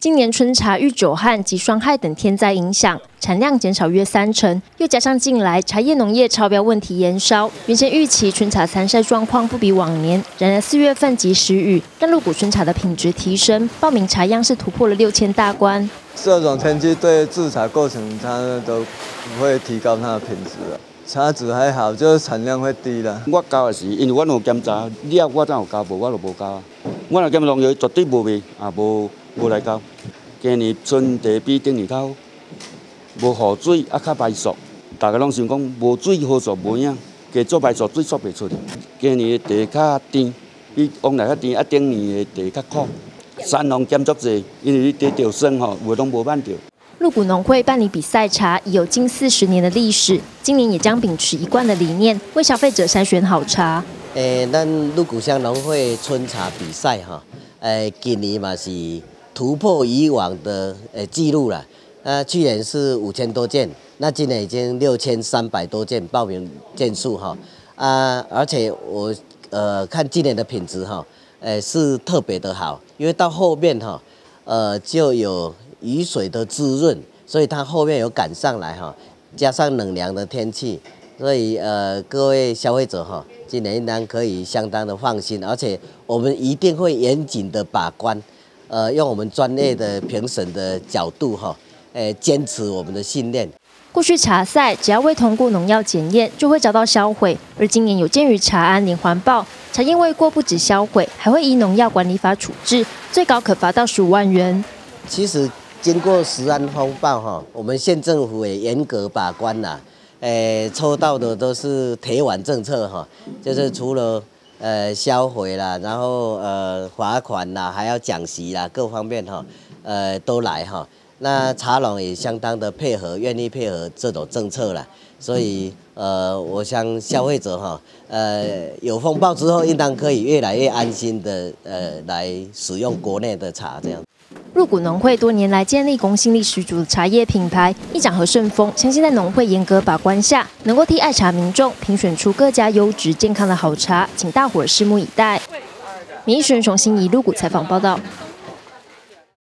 今年春茶遇久旱及霜害等天灾影响，产量减少约三成，又加上近来茶叶农业超标问题延烧，原先预期春茶参赛状况不比往年。然而四月份及时雨，让鹿谷春茶的品质提升，报名茶样是突破了六千大关。这种天气对制茶过程它都不会提高它的品质了。茶质还好，就是产量会低啦。我交的是，因为我有检查，你要我怎有交无，我就无交啊。我若检查农药绝对无味，也无无来交。今年春茶比顶年头无雨水，啊较白熟。大家拢想讲无水好做无影，加做白熟水做袂出来。今年的茶较甜，比往来较甜，啊顶年的茶较苦。山农减足济，因为你得着酸吼，话拢无办着。鹿谷农会办理比赛茶已有近四十年的历史，今年也将秉持一贯的理念，为消费者筛选好茶。诶，咱鹿谷乡农会春茶比赛哈，诶，今年嘛是突破以往的诶记录了。那去年是五千多件，那今年已经六千三百多件报名件数哈。啊，而且我呃看今年的品质哈，诶是特别的好，因为到后面哈，呃就有。雨水的滋润，所以它后面有赶上来哈，加上冷凉的天气，所以呃各位消费者哈，今年应当可以相当的放心，而且我们一定会严谨的把关，呃用我们专业的评审的角度哈，诶坚持我们的信念。过去茶赛只要未通过农药检验就会遭到销毁，而今年有鉴于茶安连环报，茶叶未过不止销毁，还会依农药管理法处置，最高可罚到十五万元。其实。经过十安风暴哈，我们县政府也严格把关啦。诶，抽到的都是铁腕政策哈，就是除了呃销毁了，然后呃罚款啦，还要奖息啦，各方面哈，呃都来哈。那茶农也相当的配合，愿意配合这种政策了。所以呃，我想消费者哈，呃有风暴之后，应当可以越来越安心的呃来使用国内的茶这样。入股农会多年来建立公信力十足的茶叶品牌，一掌和顺丰，相信在农会严格把关下，能够替爱茶民众评选出各家优质健康的好茶，请大伙拭目以待。民选从心仪入股采访报道。